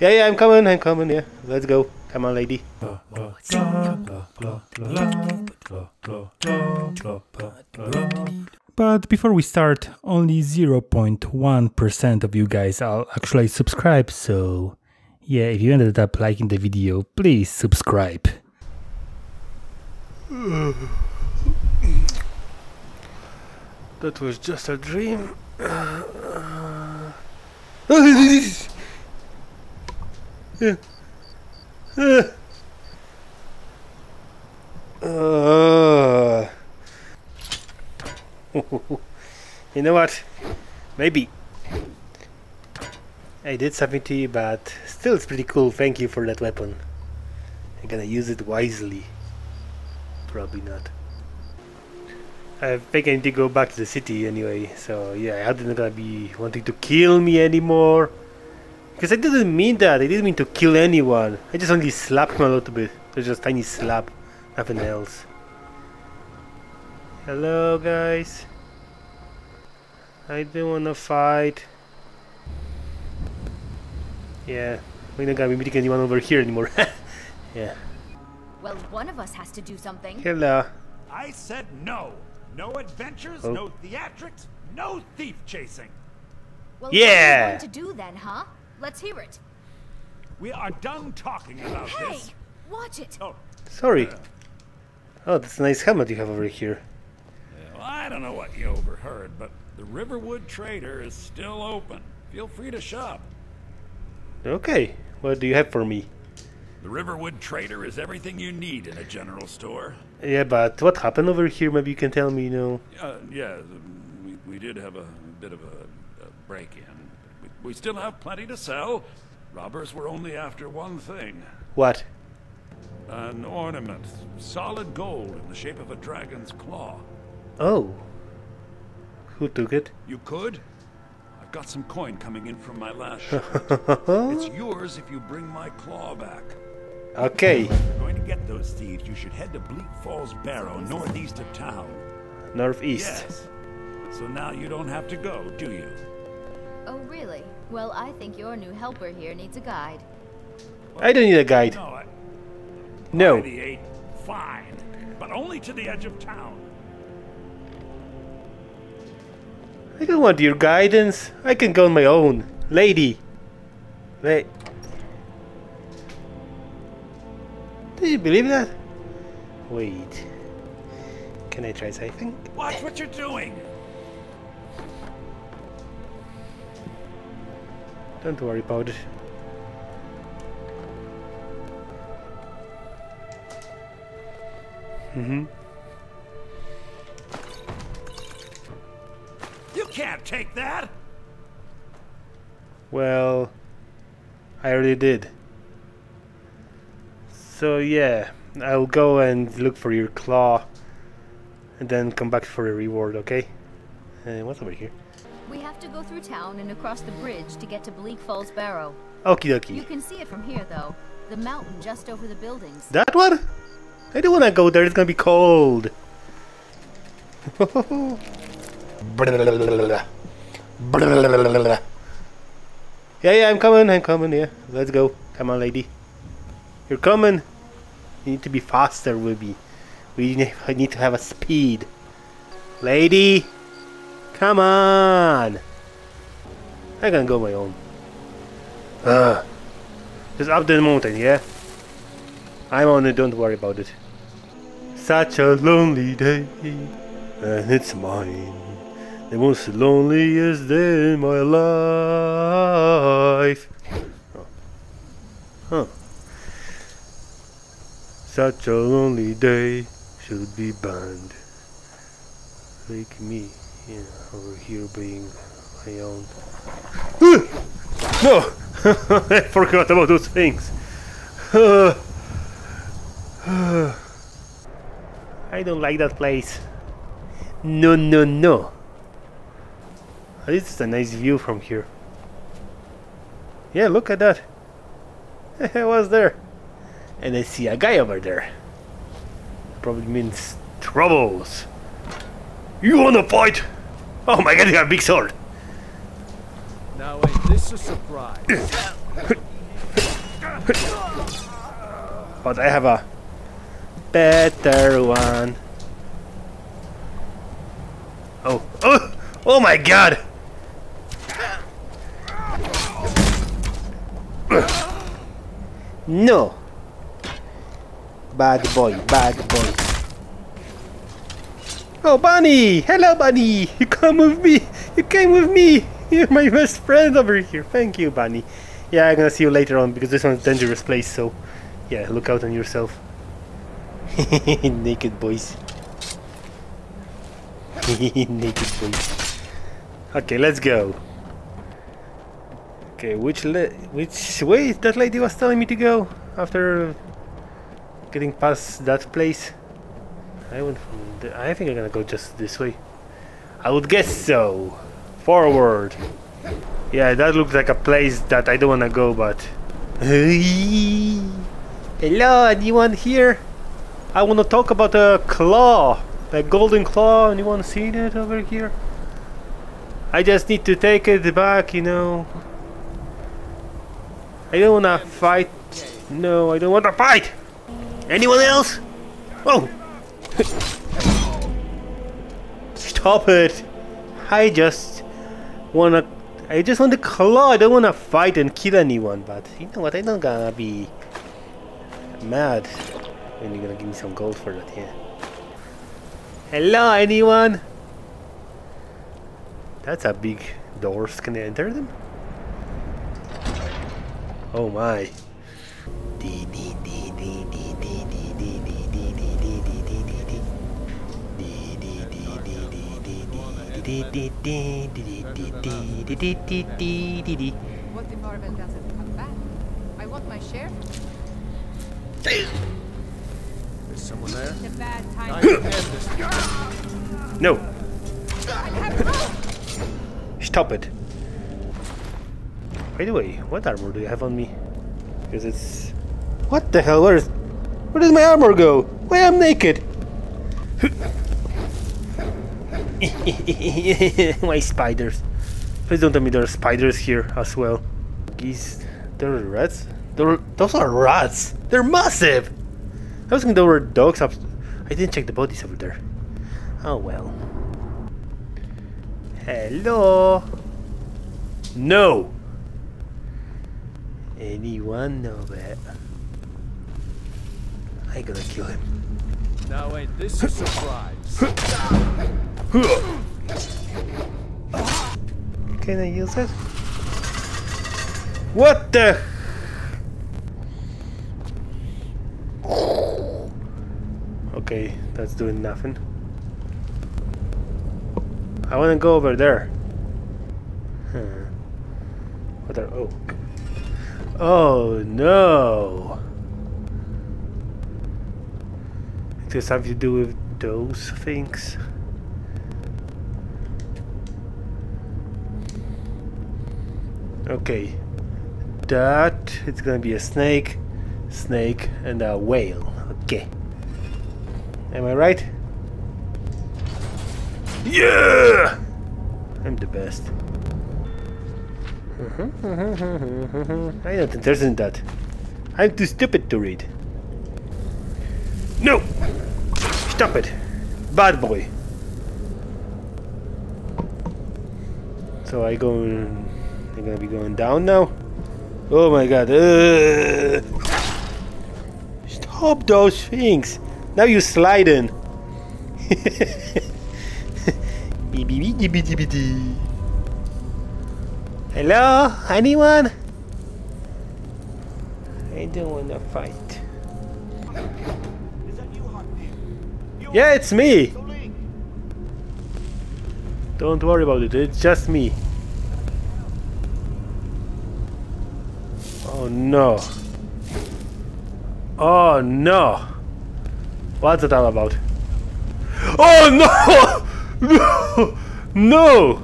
Yeah, yeah, I'm coming, I'm coming, yeah. Let's go. Come on, lady. But before we start, only 0.1% of you guys are actually subscribed, so yeah, if you ended up liking the video, please subscribe. That was just a dream. You know what? Maybe. I did something to you, but still it's pretty cool. Thank you for that weapon. I'm gonna use it wisely. Probably not. I think I need to go back to the city anyway, so yeah, I not gonna be wanting to kill me anymore. Because I didn't mean that, I didn't mean to kill anyone. I just only slapped him a little bit. It was just a tiny slap, nothing else. Hello guys. I don't wanna fight. Yeah, we're not gonna be meeting anyone over here anymore. yeah. Well, one of us has to do something. Hello. I said no. No adventures, Oh. no theatrics, no thief chasing. Well, Yeah. What are you going to do then, huh? Let's hear it. We are done talking about Hey, this. Hey, watch it. Oh, Sorry. Oh, that's a nice helmet you have over here. well, I don't know what you overheard, but the Riverwood Trader is still open. Feel free to shop. Okay, what do you have for me? The Riverwood Trader is everything you need in a general store. Yeah, but what happened over here? Maybe you can tell me, you know. Uh, yeah, we, we did have a bit of a, a break-in. We, we still have plenty to sell. Robbers were only after one thing. What? An ornament, solid gold in the shape of a dragon's claw. Oh. Who took it? You could? I've got some coin coming in from my last it's yours if you bring my claw back. Okay, If you're going to get those thieves, you should head to Bleak Falls Barrow, northeast of town. northeast. Yes. So now you don't have to go, do you? Oh, really? Well, I think your new helper here needs a guide. I don't need a guide. No, I, No. eight, fine, but only to the edge of town. I don't want your guidance. I can go on my own. Lady. Wait. Do you believe that? Wait. Can I try something? Watch what you're doing. Don't worry about it. Mm-hmm. You can't take that. Well, I already did. So yeah, I'll go and look for your claw, and then come back for a reward. Okay? Uh, what's over here? We have to go through town and across the bridge to get to Bleak Falls Barrow. Okie You can see it from here, though. The mountain just over the buildings. That one? I don't wanna go there. It's gonna be cold. yeah, yeah, I'm coming. I'm coming. Yeah, let's go. Come on, lady. You're coming. You need to be faster, Ruby. We need to have a speed. Lady, come on. I can go my own. Ugh. Just up the mountain, yeah? I'm on it, don't worry about it. Such a lonely day, and it's mine. The most loneliest day in my life. Oh. Huh. Such a lonely day should be banned. Like me, yeah, over here being my own. No! I forgot about those things. I don't like that place. No, no, no. This is a nice view from here. Yeah, look at that. I was there. And I see a guy over there. Probably means troubles. You wanna fight? Oh my god, you have a big sword. this a surprise? But I have a better one. Oh, oh, oh my god! No! Bad boy, bad boy. Oh, Bunny! Hello, Bunny! You come with me! You came with me! You're my best friend over here. Thank you, Bunny. Yeah, I'm gonna see you later on because this one's a dangerous place, so yeah, look out on yourself. Naked boys. Naked boys. Okay, let's go. Okay, which which way that lady was telling me to go after getting past that place? I went from I think I'm gonna go just this way. I would guess so. Forward. Yeah, that looks like a place that I don't wanna go, but. Hello, anyone here? I wanna talk about a claw, a golden claw. Anyone seen it over here? I just need to take it back, you know. I don't wanna fight. No, I don't wanna fight. Anyone else? Oh! Stop it! I just wanna. I just want to claw. I don't wanna fight and kill anyone. But you know what? I'm not gonna be mad when you're gonna give me some gold for that. Yeah. Hello, anyone? That's a big doors. Can I enter them? Oh my. What if Arvel doesn't come back? I want my share. There's someone there? The bad I time. can end this. No. Stop it. By the way, what armor do you have on me? Because it's... What the hell? Where's... Where does my armor go? Why am naked? my spiders. Please don't tell me there are spiders here as well. Geese... There are rats? There those are rats! They're massive! I was thinking there were dogs up... I didn't check the bodies over there. Oh well. Hello? No! Anyone know that? I gonna kill him. Now ain't this a surprise? Can I use it? What the? Okay, that's doing nothing. I wanna go over there. Huh. What are, oh. Oh no! It has something to do with those things. Okay. That it's gonna be a snake, snake, and a whale. Okay. Am I right? Yeah! I'm the best. I don't there's in that. I'm too stupid to read. No! Stop it! Bad boy! So I go... I'm gonna be going down now? Oh my god. Uh, stop those things! Now you slide in. Hello? Anyone? I don't wanna fight. Yeah, it's me! Don't worry about it, it's just me. Oh no. Oh no! What's it all about? Oh no! No! No!